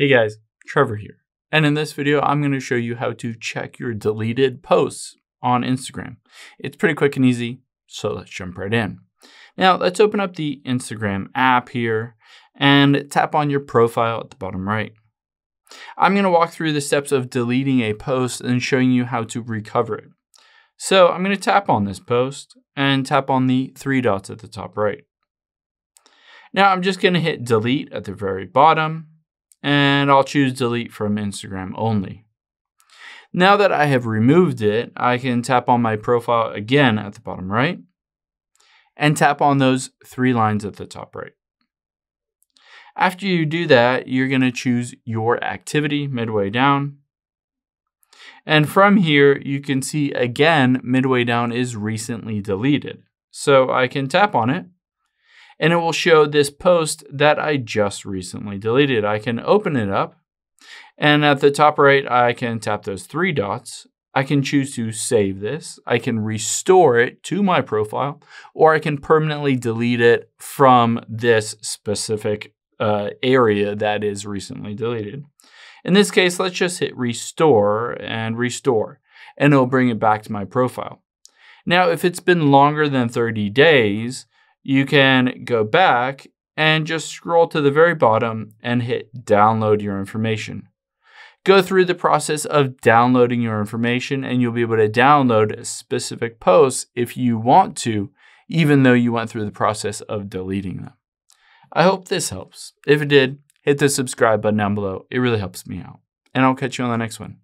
Hey guys, Trevor here. And in this video, I'm going to show you how to check your deleted posts on Instagram. It's pretty quick and easy, so let's jump right in. Now, let's open up the Instagram app here and tap on your profile at the bottom right. I'm going to walk through the steps of deleting a post and showing you how to recover it. So I'm going to tap on this post and tap on the three dots at the top right. Now I'm just going to hit delete at the very bottom and I'll choose delete from Instagram only. Now that I have removed it, I can tap on my profile again at the bottom right and tap on those three lines at the top right. After you do that, you're going to choose your activity midway down. And from here, you can see again, midway down is recently deleted. So I can tap on it and it will show this post that I just recently deleted. I can open it up and at the top right, I can tap those three dots. I can choose to save this. I can restore it to my profile, or I can permanently delete it from this specific uh, area that is recently deleted. In this case, let's just hit restore and restore, and it'll bring it back to my profile. Now, if it's been longer than 30 days, you can go back and just scroll to the very bottom and hit download your information. Go through the process of downloading your information and you'll be able to download specific posts if you want to, even though you went through the process of deleting them. I hope this helps. If it did, hit the subscribe button down below. It really helps me out. And I'll catch you on the next one.